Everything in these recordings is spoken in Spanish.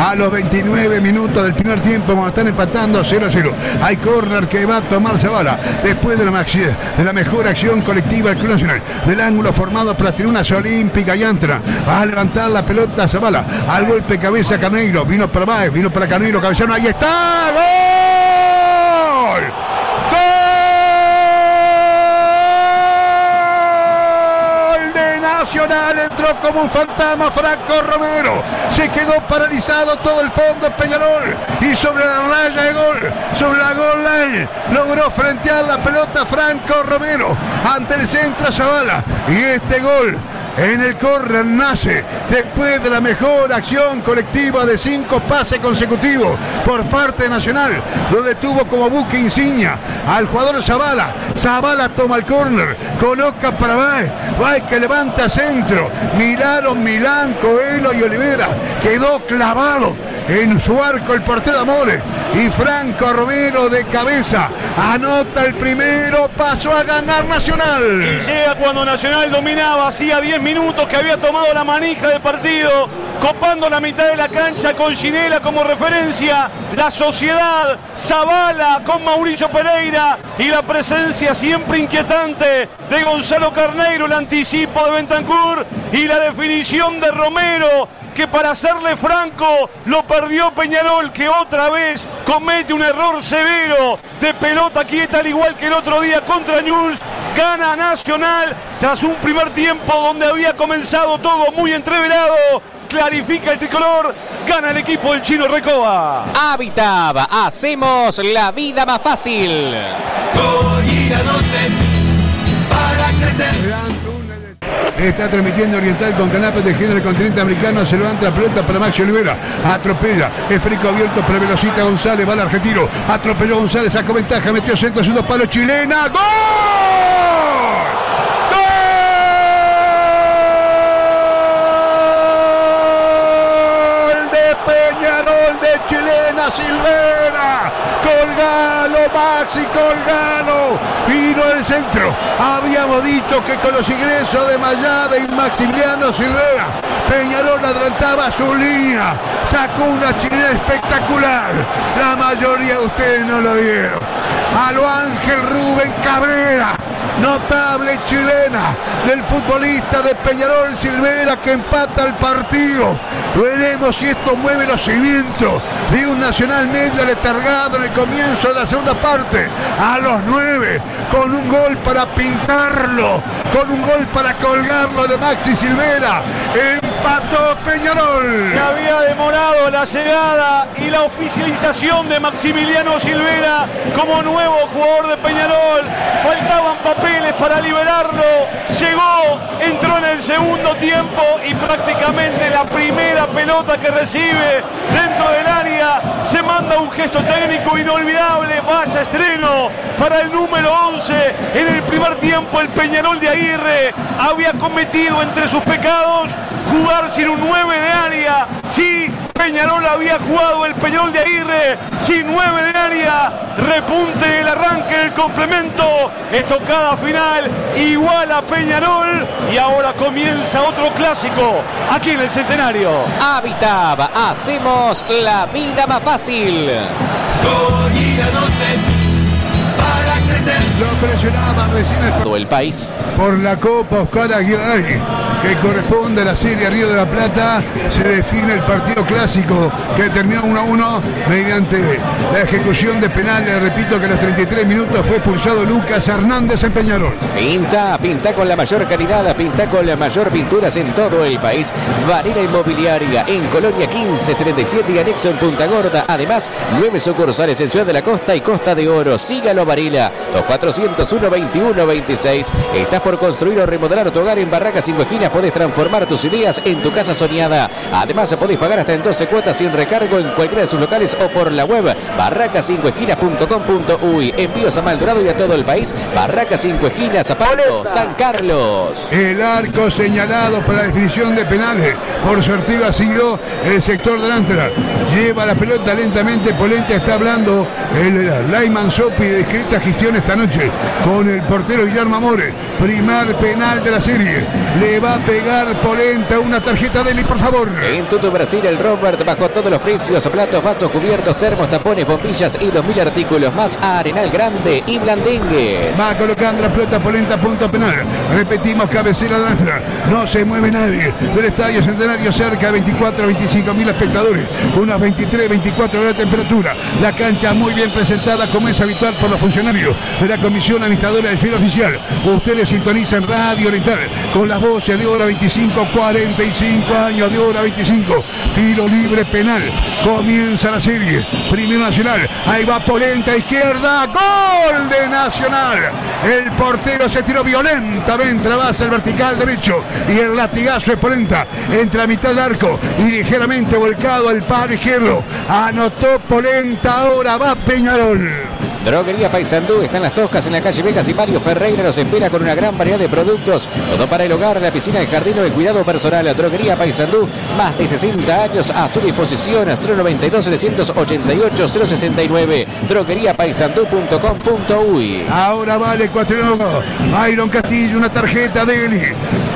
a los 29 minutos del primer tiempo, cuando están empatando 0 a 0. Hay corner que va a tomar Zavala después de la, mejor acción colectiva del Club Nacional. Del ángulo formado por las tribunas olímpica y Antra. Va a levantar la pelota Zavala. Al golpe cabeza Caneiro. Vino para Baez, vino para Caneiro, cabezano. Ahí está. ¡Gol! Nacional entró como un fantasma Franco Romero. Se quedó paralizado todo el fondo Peñarol. Y sobre la raya de gol, sobre la gol line, logró frentear la pelota Franco Romero ante el centro Zavala. Y este gol en el córner nace después de la mejor acción colectiva de cinco pases consecutivos por parte Nacional, donde tuvo como buque insignia al jugador Zavala. Zavala toma el córner, coloca para Baez, Baez que levanta centro. Miraron Milán, Coelho y Olivera. Quedó clavado en su arco el portero Amores y Franco Romero de cabeza anota el primero, pasó a ganar Nacional. Y llega cuando Nacional dominaba, hacía 10 minutos que había tomado la manija del partido, copando la mitad de la cancha con Ginela como referencia, la sociedad Zavala con Mauricio Pereira y la presencia siempre inquietante de Gonzalo Carneiro, el anticipo de Bentancur y la definición de Romero que para serle franco lo perdió Peñarol, que otra vez comete un error severo de pelota quieta, al igual que el otro día contra News. Gana Nacional tras un primer tiempo donde había comenzado todo muy entreverado. Clarifica el tricolor, gana el equipo del chino Recoba. Habitab, hacemos la vida más fácil. para crecer. Está transmitiendo Oriental con canapes de género del continente americano. Se levanta la pelota para Maxi Olivera. Atropella. Es frico abierto para Velocita González. Va al argentino. Atropelló González. Sacó ventaja. Metió centro. Segundo palo chilena. ¡Gol! de Peñarol de Silvera. Colgalo, Maxi, colgalo. Vino el centro. Habíamos dicho que con los ingresos de Mayada y Maximiliano Silvera, Peñarol adelantaba su línea. Sacó una chilena espectacular. La mayoría de ustedes no lo vieron. A lo Ángel Rubén Cabrera notable chilena del futbolista de Peñarol Silvera que empata el partido. Veremos si esto mueve los cimientos de un Nacional medio letargado en el comienzo de la segunda parte. A los nueve, con un gol para pintarlo, con un gol para colgarlo de Maxi Silvera. Empató Peñarol. Se había demorado la llegada y la oficialización de Maximiliano Silvera como nuevo jugador de Peñarol. Faltaban papeles para liberarlo. Llegó, entró en el segundo tiempo y prácticamente la primera pelota que recibe dentro del área se manda un gesto técnico inolvidable. Vaya estreno para el número 11. En el primer tiempo el Peñarol de Aguirre había cometido entre sus pecados jugar sin un 9 de área. Sí, Peñarol había jugado el Peñarol de Aguirre sin 9 de área. Repunte el arranque del complemento. Estocada final igual a Peñarol. Y ahora comienza otro clásico aquí en el Centenario. Habitab, hacemos la vida más fácil. Lo presionaba recién el... Todo el país. Por la Copa Oscar Aguirre que corresponde a la Serie Río de la Plata, se define el partido clásico que terminó 1 a 1 mediante la ejecución de penales. Repito que a los 33 minutos fue expulsado Lucas Hernández en Peñarol. Pinta, pinta con la mayor calidad, pinta con la mayor pinturas en todo el país. Varela Inmobiliaria en Colonia 1577 y anexo en Punta Gorda. Además, nueve sucursales en Ciudad de la Costa y Costa de Oro. Sígalo Varela, 2401 21 26. Estás por construir o remodelar tu hogar en Barracas 5 esquinas podés transformar tus ideas en tu casa soñada. Además, podés pagar hasta en 12 cuotas sin recargo en cualquiera de sus locales o por la web barracas5esquinas.com.uy. Envíos a Maldorado y a todo el país. Barracas 5 esquinas, Zapalo, San Carlos. El arco señalado para la definición de penales. Por sorteo ha sido el sector delantero. Lleva la pelota lentamente. Polente está hablando el Lyman Sopi de discreta gestión esta noche con el portero Guillermo Amore. Primer penal de la serie. Le va a pegar Polenta una tarjeta de él, por favor. En todo Brasil, el Robert bajó todos los precios: platos, vasos, cubiertos, termos, tapones, bombillas y 2.000 artículos más a Arenal Grande y Blandengues. Va colocando la pelota Polenta, punto penal. Repetimos, cabecera de nuestra. No se mueve nadie del Estadio Centenario, cerca de 24 25 mil espectadores. Unas 23, 24 de temperatura. La cancha muy bien presentada, como es habitual por los funcionarios de la Comisión Administradora del Filo Oficial. Ustedes sintonizan Radio Oriental con las voces de hora 25, 45 años de hora 25. Tiro libre penal. Comienza la serie. Primero Nacional. Ahí va Polenta, izquierda. Gol de Nacional. El portero se tiró violentamente a base el vertical derecho y el latigazo de Polenta entre la mitad del arco y ligeramente volcado al palo izquierdo. Anotó Polenta, ahora va Peñarol. Droguería Paysandú están las toscas en la calle Vegas y Mario Ferreira los espera con una gran variedad de productos. Todo para el hogar, la piscina, el jardín o el cuidado personal. Droguería Paysandú, más de 60 años a su disposición. 092 788 069 drogueríapaysandú.com.uy Ahora vale ecuatoriano. Byron Castillo, una tarjeta de Eli.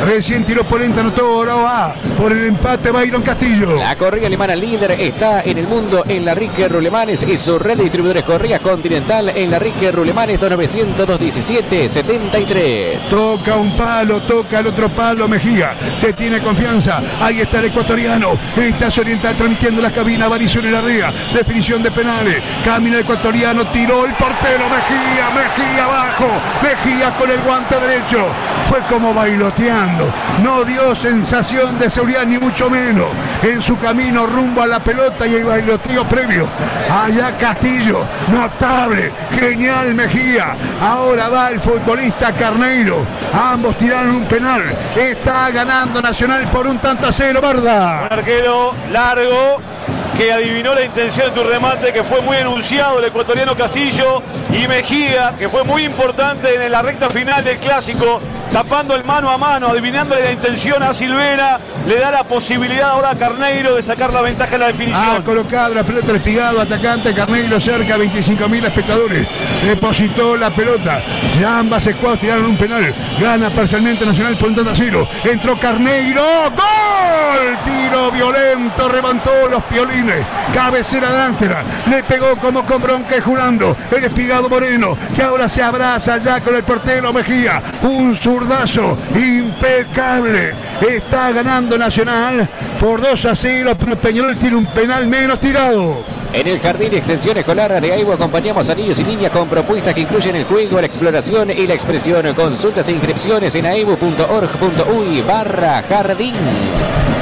Recién tiró Polenta, anotó, ahora va por el empate Byron Castillo. La correa alemana líder está en el mundo en la Rique Rulemanes y su red de distribuidores Correa Continental en la Rique Rulemanes 917 73. Toca un palo, toca el otro palo Mejía. Se tiene confianza. Ahí está el ecuatoriano. Está Oriental transmitiendo la cabina. Varición en la ría. Definición de penales. Camina el ecuatoriano. Tiró el portero Mejía. Mejía abajo. Mejía con el guante derecho. Fue como bailoteando. No dio sensación de seguridad ni mucho menos. En su camino rumbo a la pelota y el bailoteo previo. Allá Castillo. Notable. Genial Mejía. Ahora va el futbolista Carneiro. Ambos tiraron un penal. Está ganando Nacional por un tanto a cero, ¿verdad? Un arquero largo que adivinó la intención de tu remate, que fue muy enunciado el ecuatoriano Castillo y Mejía, que fue muy importante en la recta final del clásico, tapando el mano a mano, adivinándole la intención a Silvera, le da la posibilidad ahora a Carneiro de sacar la ventaja en la definición. Ha colocado la pelota despegado, atacante Carneiro cerca, 25 mil espectadores. Depositó la pelota. Ya ambas escuadras tiraron un penal. Gana parcialmente Nacional por un a cero. Entró Carneiro. ¡Gol! Tiro violento, levantó los piolines. Cabecera de Ámsterdam. Le pegó como con bronca jurando. El espigado Moreno, que ahora se abraza ya con el portero Mejía. Un impecable. Está ganando Nacional por 2 a 0. Pero Peñarol tiene un penal menos tirado. En el Jardín Extensión Escolar de Aibo acompañamos a niños y niñas con propuestas que incluyen el juego, la exploración y la expresión. Consultas e inscripciones en aibo.org.uy barra jardín.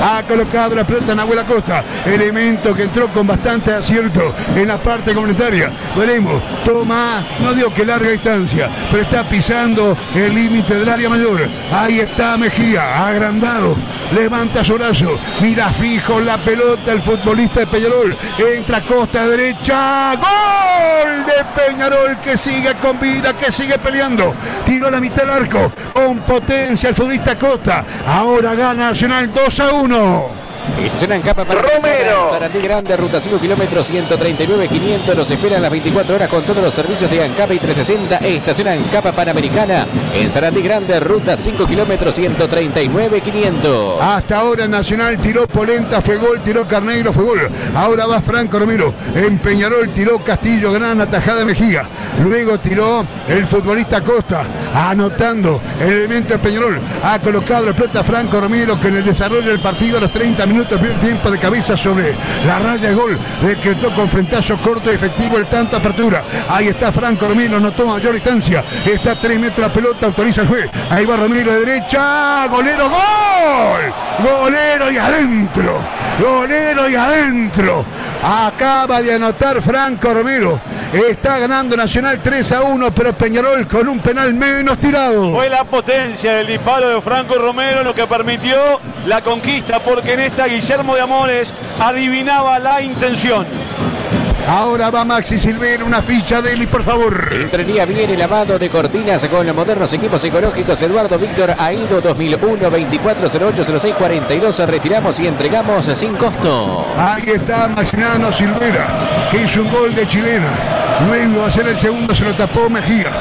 Ha colocado la pelota en Abuela Costa. Elemento que entró con bastante acierto en la parte comunitaria. Veremos. Toma, no digo que larga distancia, pero está pisando el límite del área mayor. Ahí está Mejía, agrandado. Levanta su brazo. Mira fijo la pelota el futbolista de Peñarol. Entra Costa derecha. Gol de Peñarol que sigue con vida, que sigue peleando. Tiró la mitad del arco. Con potencia el futbolista Costa. Ahora gana Nacional 2 a 1. Estación Ancapa para Romero. Sarandí Grande, ruta 5 kilómetros 139 500. Los esperan las 24 horas con todos los servicios de Ancapa y 360. Estación Ancapa Panamericana en Sarandí Grande, ruta 5 kilómetros 139 500. Hasta ahora Nacional tiró Polenta, fue gol, tiró Carneiro, fue gol. Ahora va Franco Romero. En Peñarol tiró Castillo, gran atajada de Mejía. Luego tiró el futbolista Costa, anotando el elemento de Peñarol. Ha colocado la pelota Franco Romero que en el desarrollo del partido a los 30 minutos primer tiempo de cabeza sobre la raya de gol. Decretó con frentazo corto y efectivo el tanto apertura. Ahí está Franco Romero, no toma mayor distancia. Está a 3 metros la pelota, autoriza el juez. Ahí va Romero de derecha. Golero, gol. Golero y adentro. Golero y adentro. Acaba de anotar Franco Romero. Está ganando Nacional 3 a 1, pero Peñarol con un penal menos tirado. Fue la potencia del disparo de Franco Romero lo que permitió la conquista, porque en esta Guillermo de Amores adivinaba la intención. Ahora va Maxi Silvera, una ficha de él, por favor. Entrería bien el lavado de cortinas con los modernos equipos ecológicos Eduardo Víctor Aido 2001 24080642 retiramos y entregamos sin costo. Ahí está Maximiliano Silvera, que hizo un gol de chilena. Luego va a ser el segundo, se lo tapó Mejía.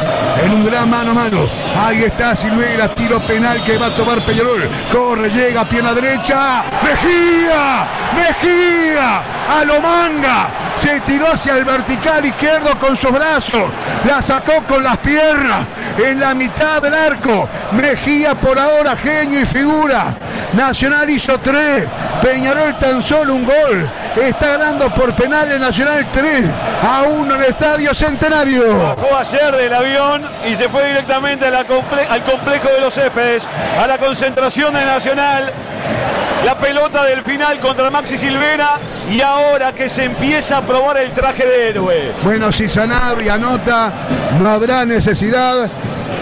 En un gran mano a mano. Ahí está Silveira, tiro penal que va a tomar Peñarol. Corre, llega, pierna derecha. Mejía, Mejía, a lo manga. Se tiró hacia el vertical izquierdo con sus brazos. La sacó con las piernas en la mitad del arco. Mejía por ahora, genio y figura. Nacional hizo tres. Peñarol tan solo un gol. Está ganando por penales Nacional 3 a 1 en el Estadio Centenario. Bajó ayer del avión y se fue directamente al complejo de los Céspedes, a la concentración de Nacional. La pelota del final contra Maxi Silvera y ahora que se empieza a probar el traje de héroe. Bueno, si Sanabria anota, no habrá necesidad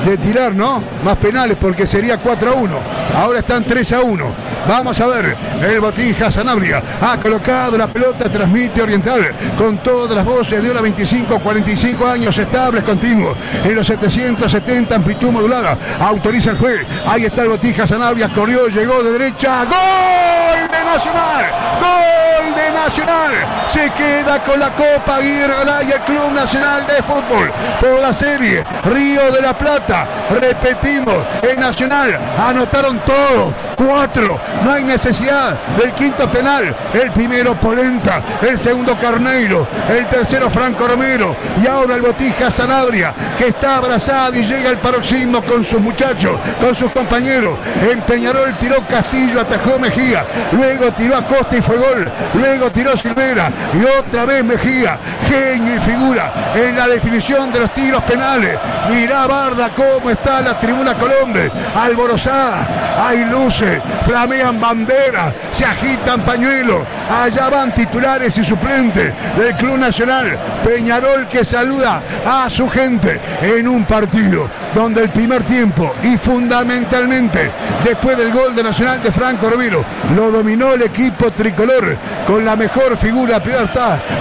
de tirar, ¿no? Más penales porque sería 4 a 1. Ahora están 3 a 1. Vamos a ver, el Botija Sanabria ha colocado la pelota, transmite Oriental con todas las voces de una 25, 45 años estables, continuos. En los 770, amplitud modulada. Autoriza el juez. Ahí está el Botija Sanabria, corrió, llegó de derecha. ¡Gol Nacional! ¡Gol de Nacional! Se queda con la Copa Aguirre y el Club Nacional de Fútbol por la serie Río de la Plata. Repetimos, el Nacional anotaron todo. Cuatro. No hay necesidad del quinto penal. El primero Polenta, el segundo Carneiro, el tercero Franco Romero. Y ahora el Botija Sanabria que está abrazado y llega al paroxismo con sus muchachos, con sus compañeros. En Peñarol tiró Castillo, atajó Mejía, luego tiró a Costa y fue gol, luego tiró Silvera. Y otra vez Mejía, genio y figura en la definición de los tiros penales. Mirá Barda cómo está la tribuna Colombia, alborozada, hay luces, flamea bandera, se agitan pañuelos, allá van titulares y suplentes del Club Nacional. Peñarol que saluda a su gente en un partido donde el primer tiempo y fundamentalmente después del gol de Nacional de Franco Romero lo dominó el equipo tricolor con la mejor figura, primera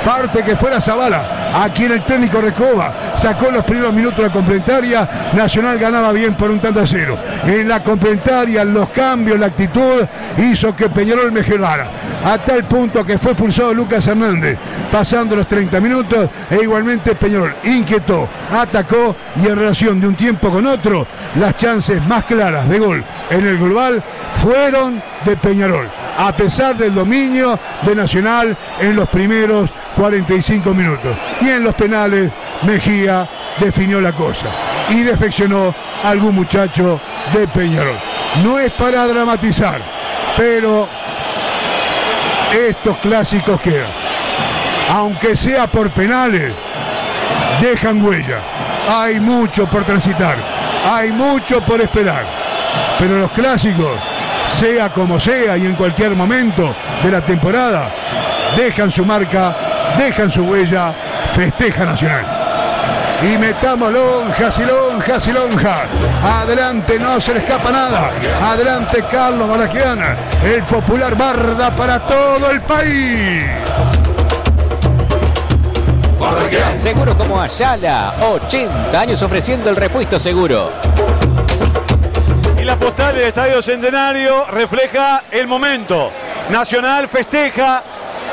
parte que fuera Zavala, aquí en el técnico Recoba, sacó los primeros minutos de la complementaria, Nacional ganaba bien por un tanto a cero. En la complementaria, los cambios, la actitud hizo que Peñarol mejorara. A tal punto que fue expulsado Lucas Hernández, pasando los 30 minutos, e igualmente Peñarol inquietó, atacó y en relación de un tiempo con otro, las chances más claras de gol en el global fueron de Peñarol, a pesar del dominio de Nacional en los primeros 45 minutos. Y en los penales, Mejía definió la cosa y defeccionó a algún muchacho de Peñarol. No es para dramatizar, pero estos clásicos quedan. Aunque sea por penales, dejan huella. Hay mucho por transitar, hay mucho por esperar. Pero los clásicos, sea como sea y en cualquier momento de la temporada, dejan su marca, dejan su huella, festeja Nacional y metamos lonjas y lonjas y lonjas. Adelante, no se le escapa nada. Adelante, Carlos Balaquiana, el popular barda para todo el país. Seguro como Ayala, 80 años ofreciendo el repuesto seguro. La postal del Estadio Centenario refleja el momento. Nacional festeja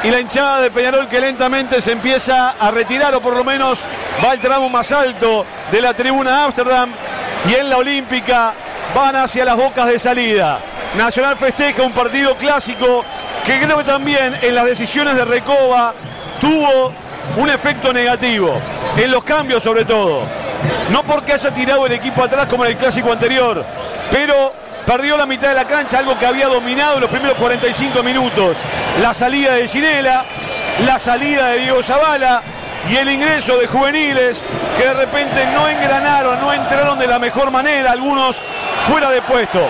y la hinchada de Peñarol que lentamente se empieza a retirar o por lo menos va al tramo más alto de la tribuna Ámsterdam y en la Olímpica van hacia las bocas de salida. Nacional festeja un partido clásico que creo que también en las decisiones de Recoba tuvo un efecto negativo, en los cambios sobre todo. No porque haya tirado el equipo atrás como en el clásico anterior, pero perdió la mitad de la cancha, algo que había dominado en los primeros 45 minutos. La salida de Ginela, la salida de Diego Zavala, y el ingreso de juveniles que de repente no engranaron, no entraron de la mejor manera, algunos fuera de puesto.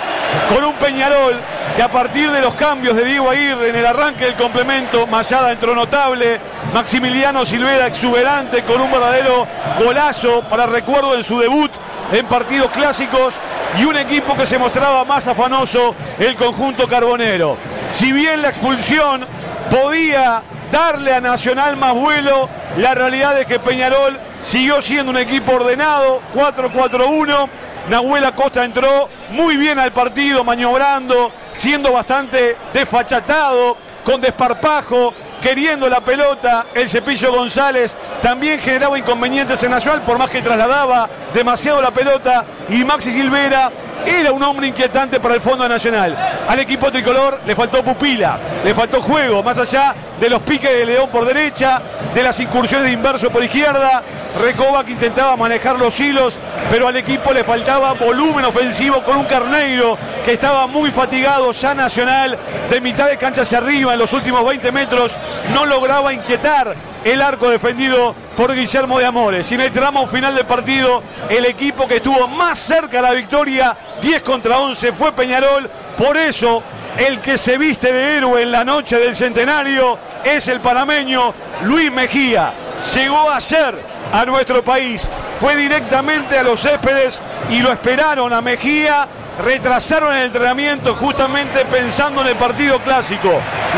Con un Peñarol que a partir de los cambios de Diego Aguirre en el arranque del complemento, Mayada entró notable, Maximiliano Silvera exuberante con un verdadero golazo para recuerdo en su debut en partidos clásicos y un equipo que se mostraba más afanoso, el conjunto carbonero. Si bien la expulsión podía darle a Nacional más vuelo. La realidad es que Peñarol siguió siendo un equipo ordenado, 4-4-1. Nahuel Acosta entró muy bien al partido, maniobrando, siendo bastante desfachatado, con desparpajo, queriendo la pelota, el cepillo González también generaba inconvenientes en Nacional, por más que trasladaba demasiado la pelota, y Maxi Silvera era un hombre inquietante para el Fondo Nacional. Al equipo tricolor le faltó pupila, le faltó juego, más allá de los piques de León por derecha, de las incursiones de inverso por izquierda. Recoba que intentaba manejar los hilos, pero al equipo le faltaba volumen ofensivo con un Carneiro que estaba muy fatigado ya Nacional, de mitad de cancha hacia arriba en los últimos 20 metros, no lograba inquietar el arco defendido por Guillermo de Amores. Y en el tramo final del partido, el equipo que estuvo más cerca de la victoria, 10 contra 11, fue Peñarol. Por eso, el que se viste de héroe en la noche del centenario es el panameño Luis Mejía. Llegó ayer a nuestro país, fue directamente a los céspedes y lo esperaron a Mejía retrasaron el entrenamiento justamente pensando en el partido clásico.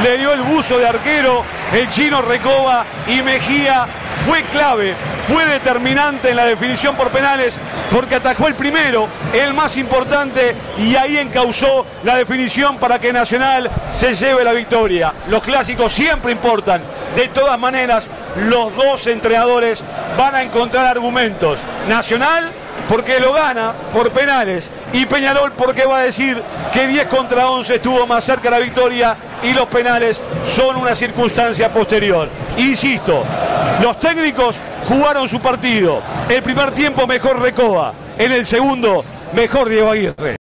Le dio el buzo de arquero, el chino Recoba y Mejía fue clave, fue determinante en la definición por penales porque atajó el primero, el más importante, y ahí encausó la definición para que Nacional se lleve la victoria. Los clásicos siempre importan. De todas maneras, los dos entrenadores van a encontrar argumentos. Nacional porque lo gana por penales y Peñarol porque va a decir que 10 contra 11 estuvo más cerca la victoria y los penales son una circunstancia posterior. Insisto, los técnicos jugaron su partido. El primer tiempo mejor Recoba, en el segundo mejor Diego Aguirre.